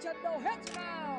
trận đấu hết trận